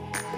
Yeah.